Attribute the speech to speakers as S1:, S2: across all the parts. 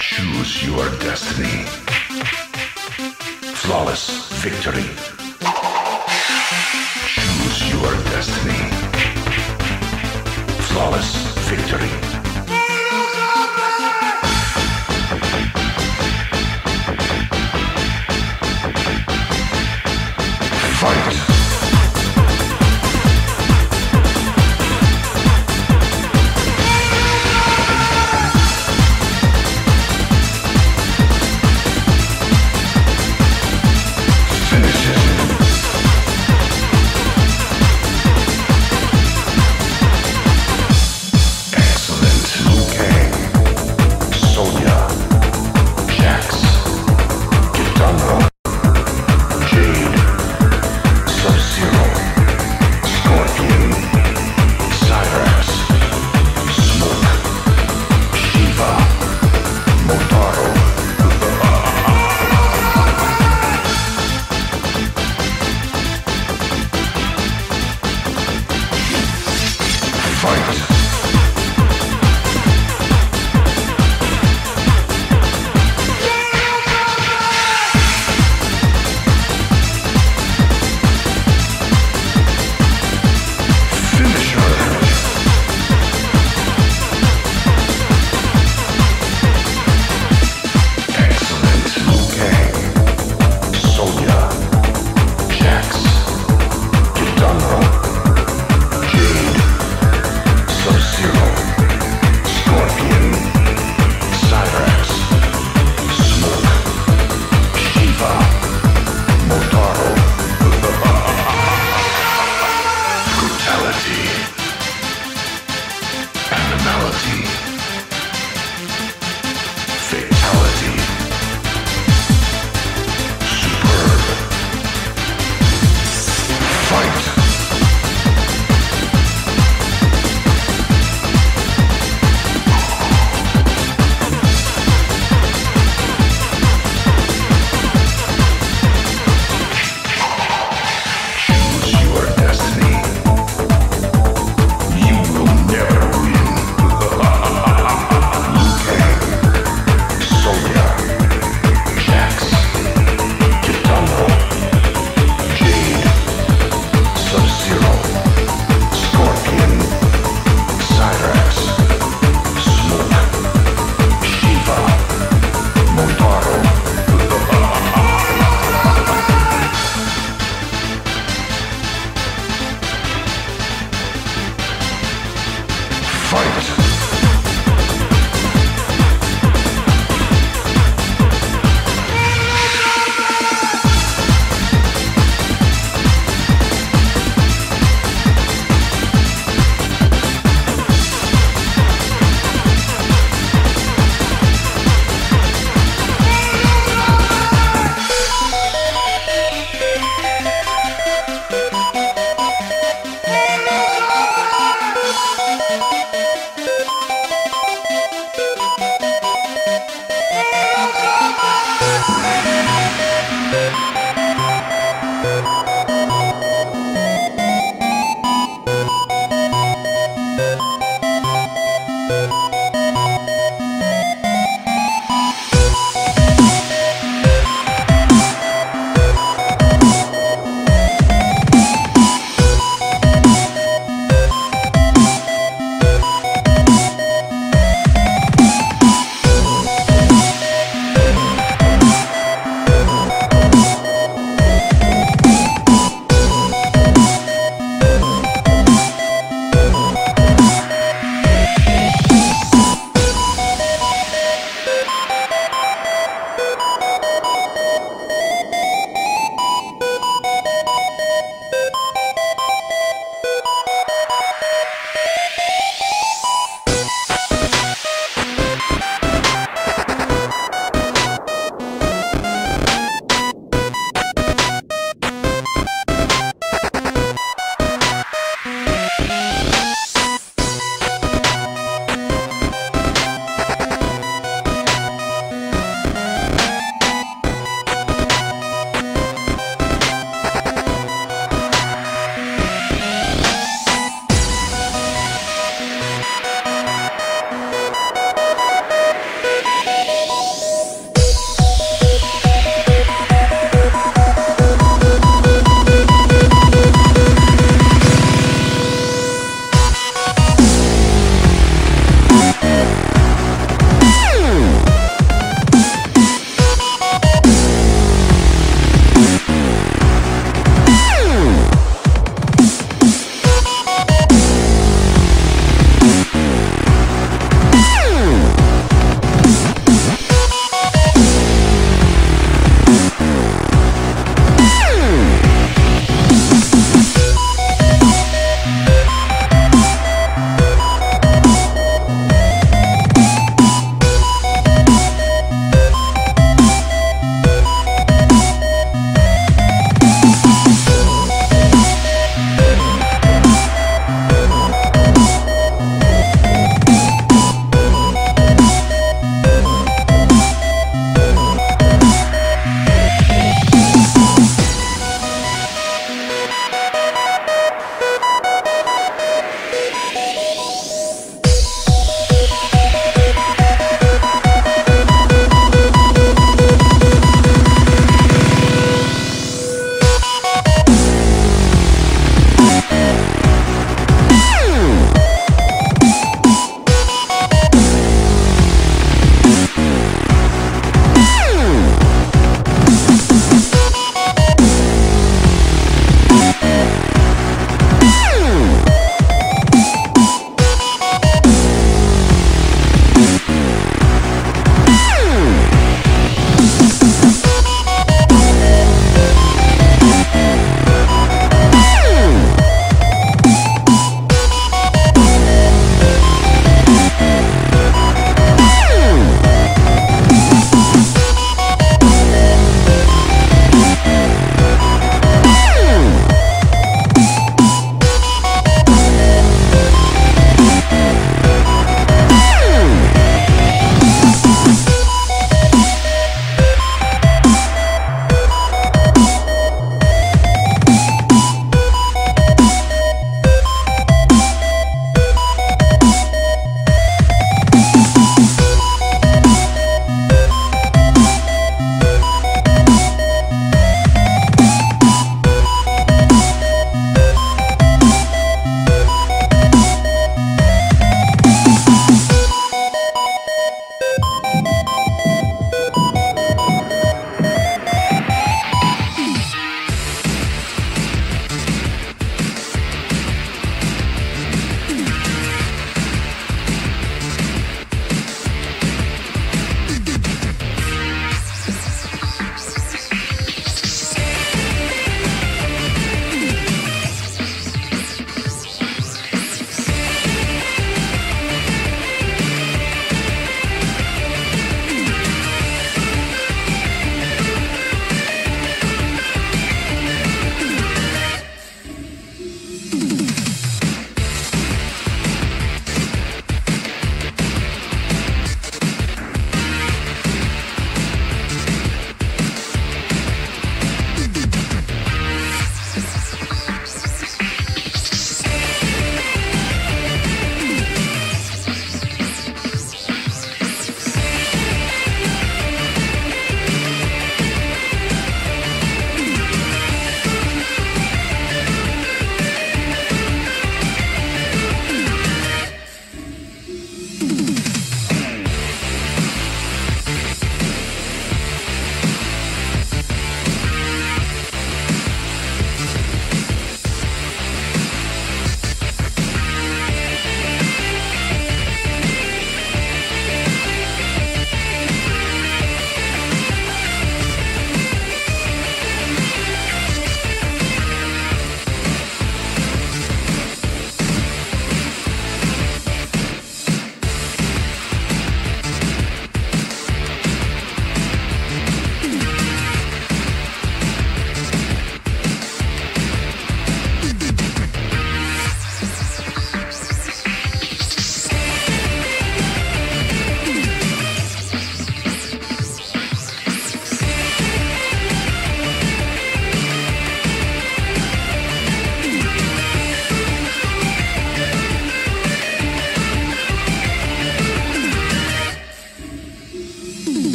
S1: Choose your destiny. Flawless victory. Choose your destiny. Flawless victory.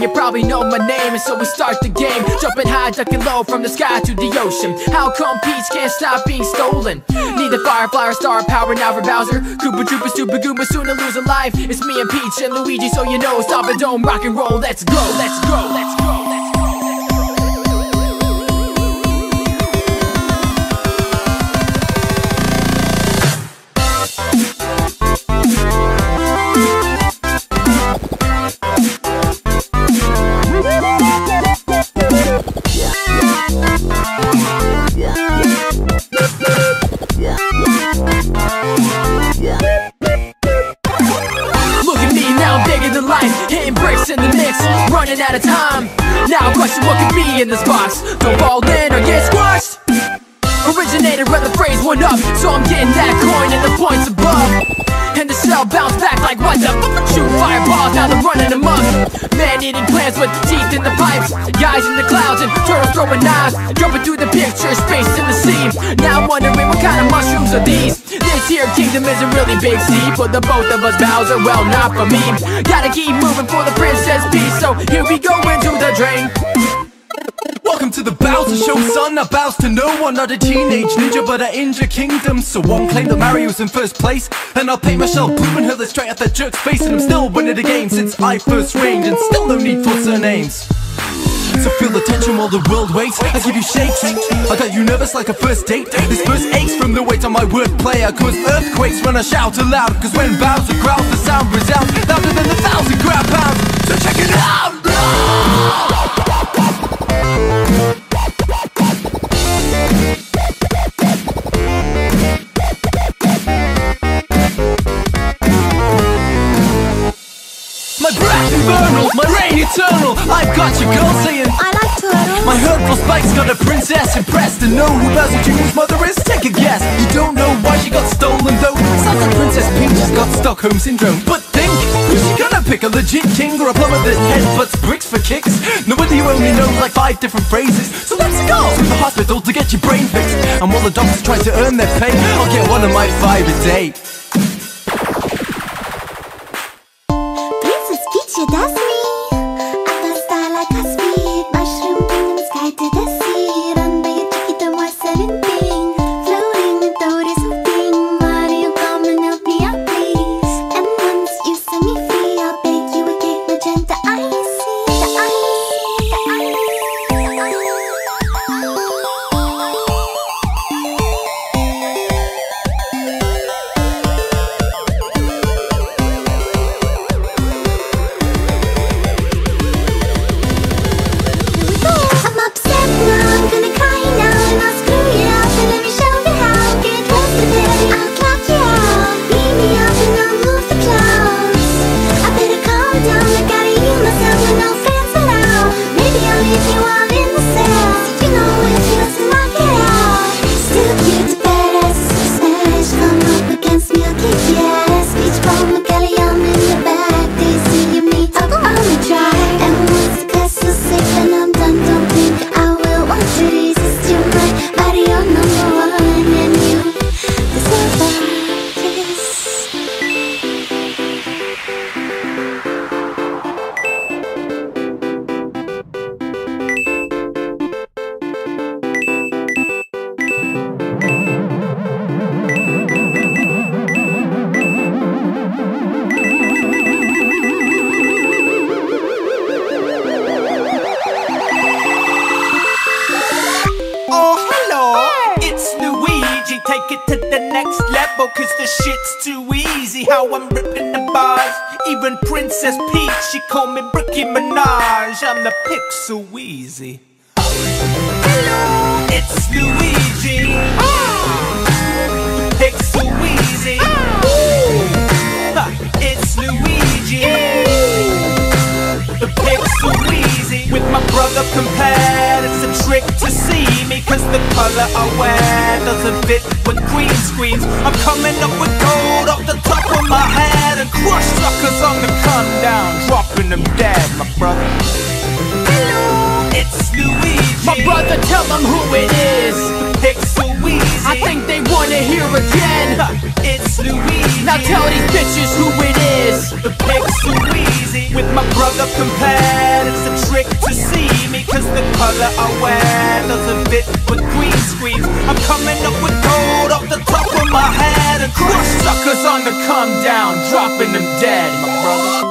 S2: You probably know my name And so we start the game. Jumping high, ducking low from the sky to the ocean. How come Peach can't stop being stolen? Need the Fire Flower or star power now for Bowser. Koopa Troopa, Stupid Goomba, soon to lose a life. It's me and Peach and Luigi, so you know Stop it, don't rock and roll, let's go, let's go, let's go, throwing knives, jumping through the picture, space in the sea. Now I'm wondering what kind of mushrooms are these? This here kingdom isn't really big C, but the both of us Bowser, well not for me. Gotta keep moving for the princess peace, so here we go into the drain.
S3: Welcome to the Bowser Show, son. I bows to no one, not a teenage ninja, but an injured kingdom. So one claim that Mario's in first place, and I'll paint myself blue and hurl it straight at that jerk's face, and I'm still winning the game since I first reigned, and still no need for surnames. So feel the tension while the world waits. I give you shakes. I got you nervous like a first date. This verse aches from the weight on my wordplay. I cause earthquakes when I shout aloud. Cause when Bowser growls, the sound resounds louder than a thousand ground pounds. To know who Bowser Jr.'s mother is. Take a guess. You don't know why she got stolen though. Sounds like Princess Peach has got Stockholm syndrome. But think, who's she gonna pick? A legit king or a plumber that headbutts bricks for kicks? No wonder you only know like five different phrases. So let's go to the hospital to get your brain fixed. And while the doctors try to earn their pay, I'll get one of my five a day.
S4: Princess Peach, yeah,
S5: Princess Peach, she call me Ricky Minaj. I'm the Pixel Weezy. Hello, it's Luigi. Pixel Weezy. Brother compared, it's a trick to see me. Cause the color I wear doesn't fit with green screens. I'm coming up with gold off the top of my head and crush suckers on the come down, dropping them dead, my brother. Hello, it's Luigi.
S2: My brother, tell them who it is.
S5: Weezy.
S2: I think they wanna hear again.
S5: It's Luigi.
S2: Now tell these bitches who it is.
S5: the Pixel Weezy with my brother compared, it's a trick to see me Cause the color I wear doesn't fit with green screens I'm coming up with gold off the top of my head And crush suckers on the come down, dropping them dead, my brother